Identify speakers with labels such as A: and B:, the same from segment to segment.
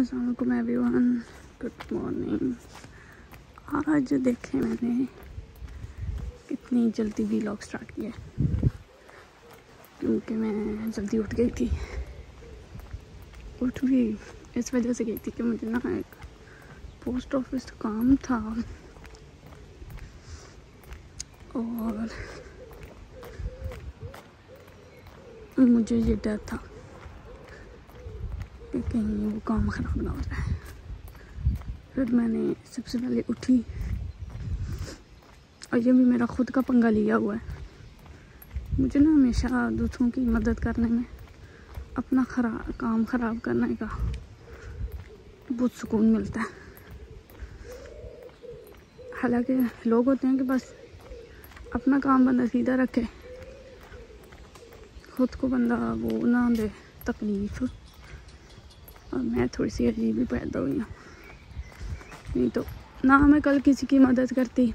A: Aslam everyone good morning आज देखे मैंने कितनी जल्दी भी लॉग स्टार्ट किया क्योंकि मैं जल्दी उठ गई थी। उठ भी इस वजह से गई थी कि मुझे ना एक पोस्ट ऑफ़िस काम था। और मुझे ये डर था। कहीं वो काम ख़राब ना हो जाए। फिर मैंने सबसे पहले उठी और ये भी मेरा खुद का पंगा लिया हुआ है। मुझे ना हमेशा दूसरों की मदद करने में, अपना खरा, काम ख़राब करने का बहुत सुकून मिलता है। हालाँकि लोग होते हैं कि बस अपना काम बंदा सीधा रखे, खुद को बंदा वो ना दे तकलीफ़। और मैं थोड़ी सी अजीब ही पैदा हुई हूँ। नहीं तो ना मैं कल किसी की मदद करती,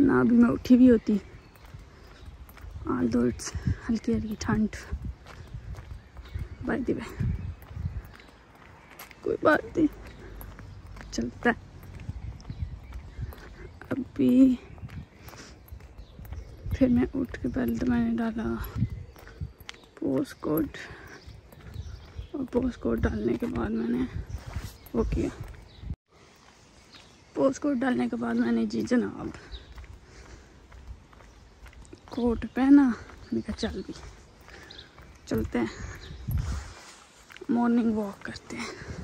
A: ना अभी मैं उठी भी होती। आल दो इट्स हल्की हल्की ठंड। बाय दी कोई बात नहीं, चलता है। अभी फिर मैं उठ के पहले तो मैंने डाला पोस्ट कोड पोस्ट कोड डालने के बाद मैंने वो किया। पोस्ट कोड डालने के बाद मैंने जी जनाब कोट पहना, मैंने कहा, चल भी। चलते हैं। मॉर्निंग वॉक करते हैं।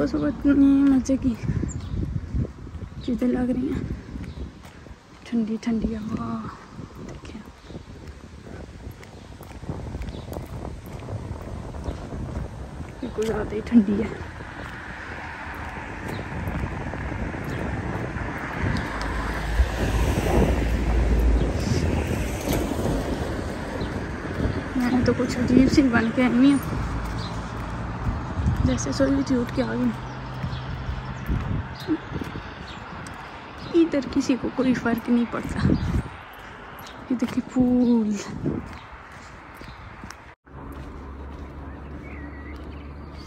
A: सुबह सुबह इतनी मज़े की। चीज़ें लग रही हैं। ठंडी ठंडी हवा। बिल्कुल ज़्यादा ही ठंडी है। मैं तो कुछ अजीब सी बन के आई हूँ। जैसे सोई थी उठ के आ गई इधर किसी को कोई फ़र्क नहीं पड़ता। इधर की फूल।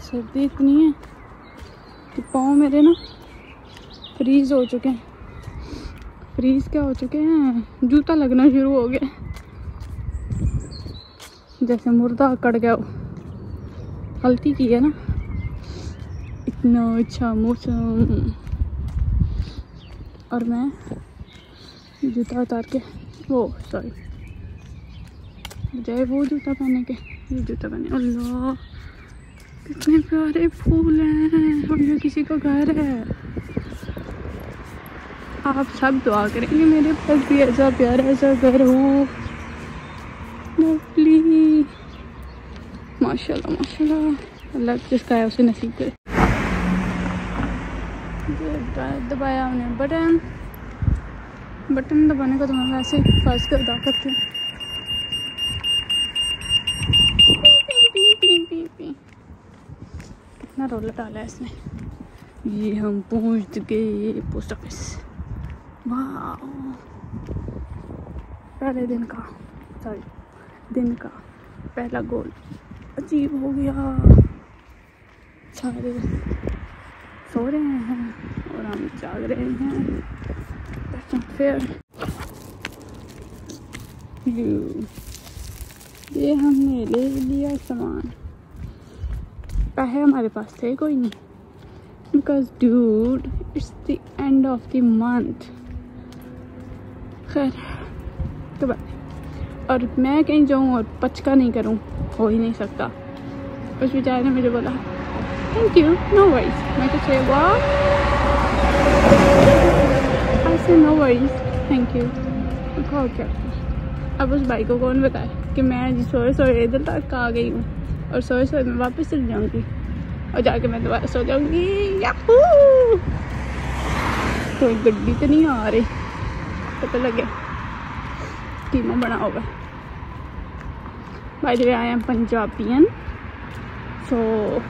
A: सर्दी इतनी है कि पाँव मेरे ना फ्रीज हो चुके हैं। फ्रीज क्या हो चुके हैं? जूता लगना शुरू हो गया। जैसे मुर्दा अकड़ गया हो। गलती की है ना? इतना अच्छा मौसम और मैं? जूता उतार के। वो सॉरी बजाय वो जूता पहने के, ये जूता पहने। अल्लाह, कितने प्यारे फूल हैं। और ये किसी का घर है। आप सब दुआ करेंगे मेरे पास भी ऐसा प्यारा, ऐसा घर हो। लवली माशाल्लाह माशाल्लाह। अल्लाह जिसका है उसे नसीब करे। दबाया हमने बटन बटन दबाने का तो मैं वैसे फ़र्स्ट कर अदा करती हूँ। कितना रोल डाला है इसने। ये हम पहुँच गए पोस्ट ऑफ़िस वाह पहले दिन का सॉरी दिन का पहला गोल अजीब हो गया। सारे सो रहे हैं और हम जाग रहे हैं। फिर ये। हमने ले लिया सामान। पैसे हमारे पास थे, कोई नहीं। Because dude it's the end of the month खैर तो बात और मैं कहीं जाऊँ और पचका नहीं करूँ, हो ही नहीं सकता। उस बेचारे ने मुझे बोला Thank you. No worries. मैं say what? I said no worries. Thank you. Call क्या अब उस भाई को कौन बताए कि मैं जी सोए सोए इधर तक आ गई हूँ और सोए सोए मैं वापस चल जाऊँगी और जाके मैं दोबारा सो जाऊँगी याहू कोई गड्डी तो नहीं आ रही पता लगे कीमा बना होगा By the way, I am Punjabian. So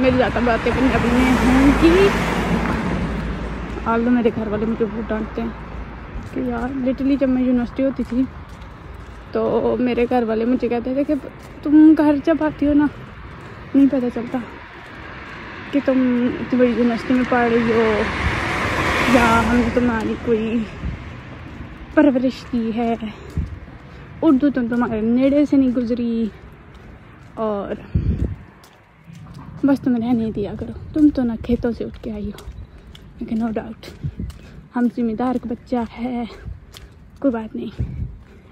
A: मेरी ज़्यादा बातें पंजाबी में होंगी। आल मेरे घर वाले मुझे बहुत डांटते हैं कि यार लिटली जब मैं यूनिवर्सिटी होती थी तो मेरे घर वाले मुझे कहते थे कि तुम घर जब आती हो ना, नहीं पता चलता कि तुम इतनी बड़ी यूनिवर्सिटी में पढ़ रही हो, या हमने तुम्हारी कोई परवरिश की है। उर्दू तुम तुम्हारे नेड़े से नहीं गुजरी और बस तुम रहने दिया करो। तुम तो ना खेतों से उठ के आई हो। लेकिन नो डाउट हम जिम्मेदार का बच्चा है। कोई बात नहीं।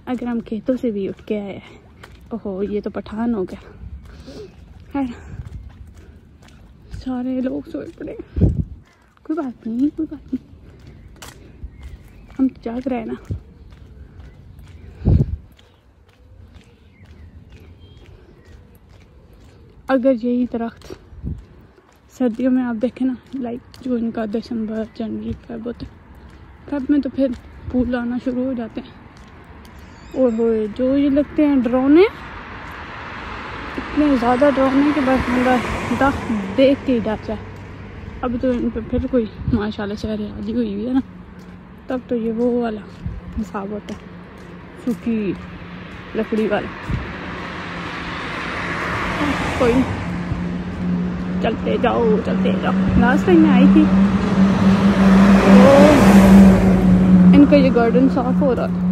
A: अगर हम खेतों से भी उठ के आए हैं, ओहो, ये तो पठान हो गया। है सारे लोग सोए पड़े। कोई बात नहीं, कोई बात नहीं। हम तो जाग रहे हैं ना। अगर यही दरख्त सर्दियों में आप देखें ना लाइक जून का, दिसंबर, जनवरी फेब होते फेब में तो फिर फूल आना शुरू हो जाते हैं। और हो जो ये लगते हैं ड्रोने इतने ज़्यादा ड्रोने के बस बंदा दख देख के ही डर जाए। अब तो इन पर फिर कोई माशाल्लाह से हरियाली हुई हुई है ना, तब तो ये वो वाला हिसाब होता है, सूखी लकड़ी वाला। कोई चलते जाओ चलते जाओ। लास्ट टाइम मैं आई थी। तो इनका ये गार्डन साफ़ हो रहा था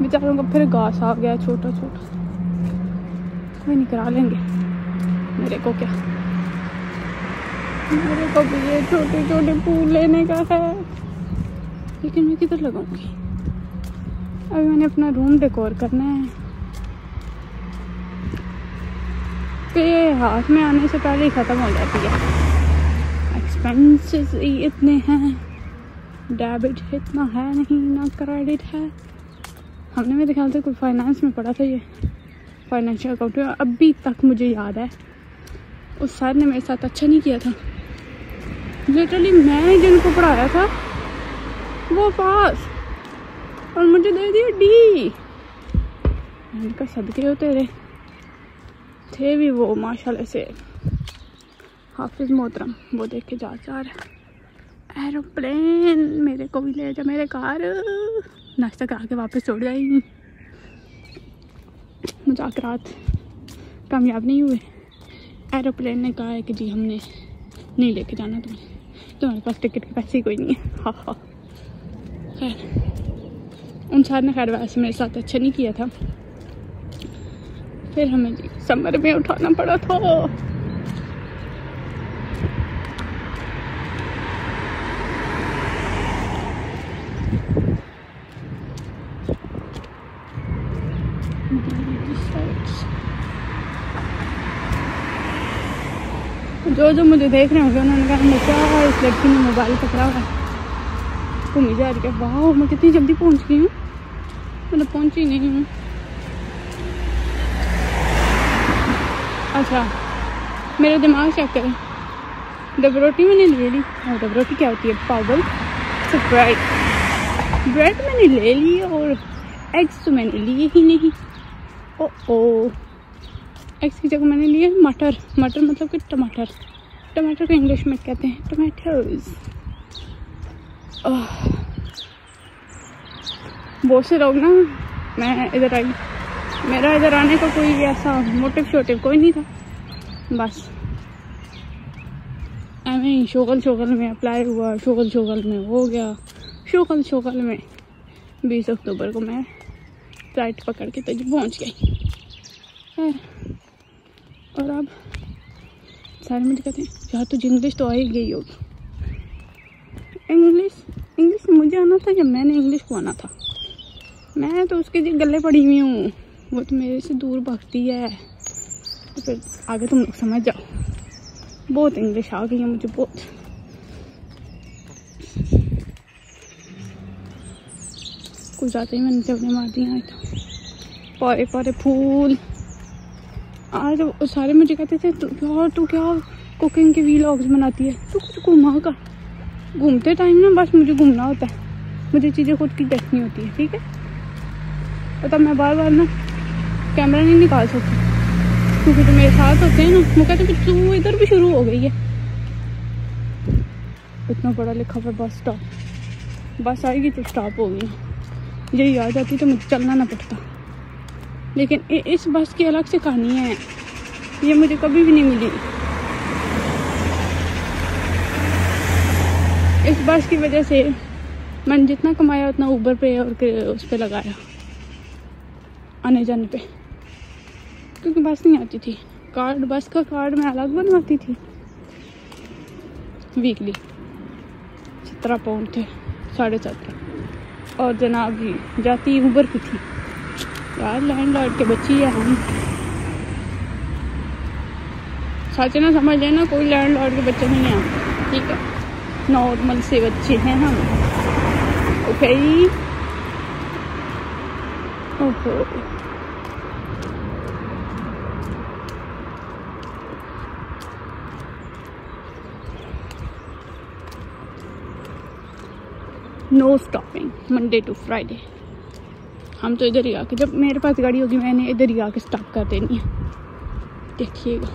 A: बेचारों का फिर घास आ गया छोटा छोटा कोई नहीं, करा लेंगे। मेरे को क्या? मेरे को भी ये छोटे छोटे फूल लेने का है। लेकिन मैं किधर लगाऊँगी? अभी मैंने अपना रूम डेकोर करना है। पे हाथ में आने से पहले ही ख़त्म हो जाती है। एक्सपेंसेस इतने हैं। डेबिट इतना है नहीं, ना क्रेडिट है। हमने मेरे ख्याल से कोई फाइनेंस में पढ़ा था ये। फाइनेंशियल अकाउंट अभी तक मुझे याद है। उस सर ने मेरे साथ अच्छा नहीं किया था। लिटरली मैं जिनको पढ़ाया था, वो पास। और मुझे दे दिया डी इनका सदके होते रहे थे भी वो, माशाल्लाह से। हाफिज मोहतरम, वो देख के जा जा एरोप्लेन, मेरे को भी ले जा, मेरे कार। नाश्ता करा के वापस छोड़ जाएगी मुजाकरात कामयाब नहीं हुए। एरोप्लेन ने कहा है कि जी, हमने नहीं लेके जाना तुम्हें। तुम्हारे पास टिकट के पैसे कोई नहीं है। हाँ हाँ। खैर, उन सार ने खैर वैसे मेरे साथ अच्छा नहीं किया था। फिर हमें समर में उठाना पड़ा था। जो जो मुझे देख रहे होंगे, उन्होंने कहा मैं क्या इस लड़की ने मोबाइल पकड़ा हुआ घूमी जा रही है वाह मैं कितनी जल्दी पहुँच गई हूँ। मैंने पहुँची नहीं हूँ। अच्छा। मेरा दिमाग चेक करें। डब रोटी मैंने ले ली। और डब रोटी क्या होती है? पावल तो ब्रेड ब्रेड मैंने ले ली और एग्स तो मैंने लिए ही नहीं। ओ ओ एग्स की जगह मैंने लिए मटर। मटर मतलब कि टमाटर। टमाटर को इंग्लिश में कहते हैं टमाटोज बहुत से लोग ना, मैं इधर आई। मेरा इधर आने का कोई ऐसा मोटिव शोटिव कोई नहीं था। बस। ही शोगल शोगल में अप्लाई हुआ, शोगल शोगल में हो गया। शोगल शोगल में। बीस अक्टूबर को मैं फ़्लाइट पकड़ के तक पहुँच गई। और अब सारे मुझे कहते हैं यार तुझे इंग्लिश तो आ ही गई होगी। इंग्लिश इंग्लिश मुझे आना था या मैंने इंग्लिश को आना था? मैं तो उसके गले पड़ी हुई हूँ। वो तो मेरे से दूर भागती है। तो फिर आगे तुम लोग समझ जाओ। बहुत इंग्लिश आ गई है मुझे बहुत। कुछ ज़्यादा ही मैंने चवने मार दिया आज तो। पारे पारे फूल। आज सारे मुझे कहते थे, तू यार तू क्या कुकिंग के वीलॉग्स बनाती है? तू कुछ घुमा कर। घूमते टाइम ना बस मुझे घूमना होता है। मुझे चीज़ें खुद की देखनी होती है, ठीक है? पता मैं बार बार ना कैमरा नहीं निकाल सकती। क्योंकि जो मेरे साथ होते हैं ना, वो कहते हैं कि तू इधर भी शुरू हो गई है। इतना बड़ा लिखा हुआ बस स्टॉप बस आएगी तो स्टॉप होगी यही आ जाती तो मुझे चलना ना पड़ता। लेकिन इस बस की अलग से कहानी है। ये मुझे कभी भी नहीं मिली। इस बस की वजह से मैंने जितना कमाया, उतना ऊबर पे और उस पर लगाया। आने जाने पे। क्योंकि बस नहीं आती थी। कार्ड बस का कार्ड मैं अलग बनवाती थी। वीकली सत्रह पाउंड थे, साढ़े सत्रह। और जनाब जी, जाती ऊबर की थी। यार लैंड लॉर्ड के बच्ची है हम सच ना समझ लेना, कोई लैंड लॉर्ड के बच्चे नहीं हैं ठीक है। नॉर्मल से बच्चे हैं हम। ओके ओहो। No stopping Monday to Friday हम तो इधर ही आके, जब मेरे पास गाड़ी होगी, मैंने इधर ही आके स्टॉप कर देनी है। देखिएगा।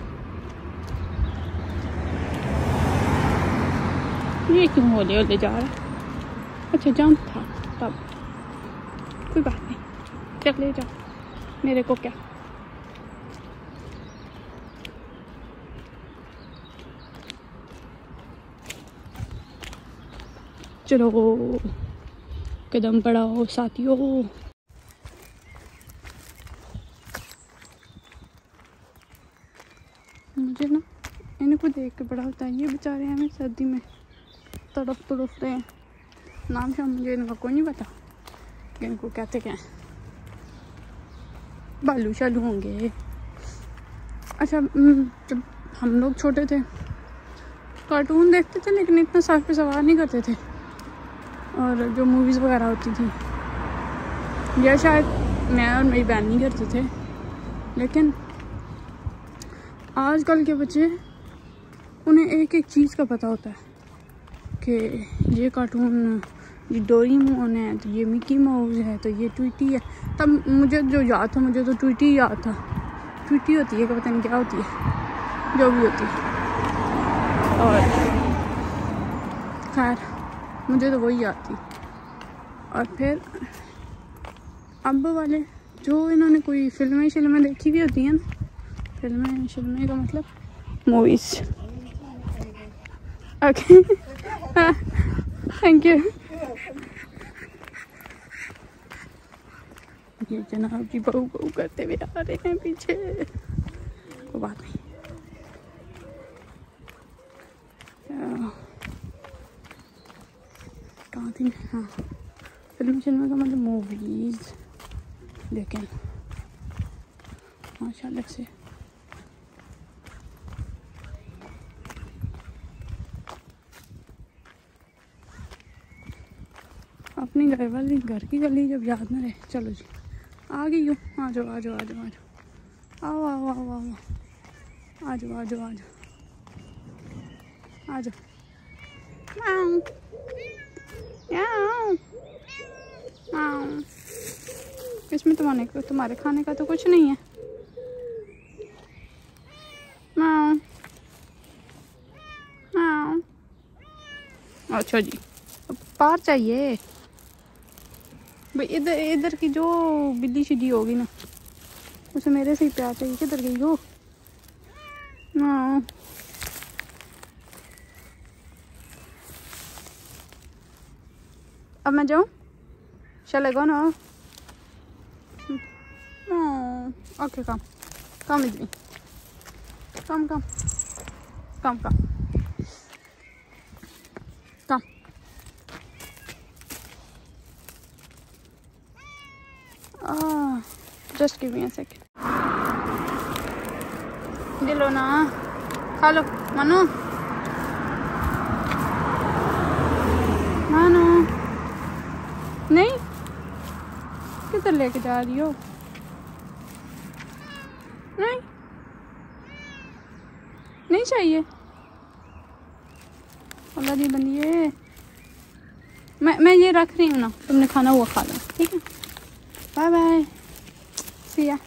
A: ये क्यों होले होले जा रहा है? अच्छा जाम था, तब। कोई बात नहीं। चल ले जा। मेरे को क्या चलो कदम बढ़ाओ साथियों। मुझे ना इनको देख के बड़ा होता है। ये बेचारे हमें सर्दी में तड़प तड़प रहे हैं। नाम शाम मुझे इनका कोई नहीं पता कि इनको कहते क्या बालू शालू होंगे। अच्छा जब हम लोग छोटे थे, कार्टून देखते थे, लेकिन इतना साफ़ पे सवार नहीं करते थे। और जो मूवीज़ वगैरह होती थी। या शायद मैं और मेरी बहन नहीं करते थे, लेकिन आजकल के बच्चे, उन्हें एक एक चीज़ का पता होता है कि ये कार्टून ये डोरी मोन है तो ये मिकी माउस है तो ये ट्विटी है। तब मुझे जो याद था, मुझे तो ट्विटी याद था। ट्विटी होती है कि पता नहीं क्या होती है, जो भी होती है। और खैर मुझे तो वही थी। और फिर अब वाले, जो इन्होंने कोई फ़िल्में, शिल्में देखी भी होती हैं ना, फ़िल्में फ़िल्में का मतलब मूवीज़ ओके थैंक यू ये जनाब जी बहू बहू करते हुए आ रहे हैं पीछे। कोई बात नहीं। कहाँ थी हाँ। फ़िल्म फ़िल्म का मतलब मूवीज़ लेकिन, माशाल्लाह से। अपनी घर वाली घर की गली जब याद ना रहे, चलो जी। आ गई हो। आ जाओ आ जाओ आ जाओ आ जाओ। आओ आओ आओ आओ आ जाओ आ जाओ आ जाओ। आ जाओ। इसमें तुम्हारे तुम्हारे खाने का तो कुछ नहीं है। अच्छा जी। पार चाहिए भाई इधर इधर की जो बिल्ली शिल्ली होगी ना, उसे मेरे से ही प्यार चाहिए, किधर गई हाँ? Up my Joe? Shall I go now? No. Okay, come. Come with me. Come, come. Come, come. Come. Oh, just give me a second. Dilona. Hello, Manu. किधर लेके जा रही हो। नहीं। नहीं चाहिए। अल्लाह दी बनिए। मैं मैं ये रख रही हूँ ना, तुमने खाना हुआ खा लो, ठीक है? Bye bye ya.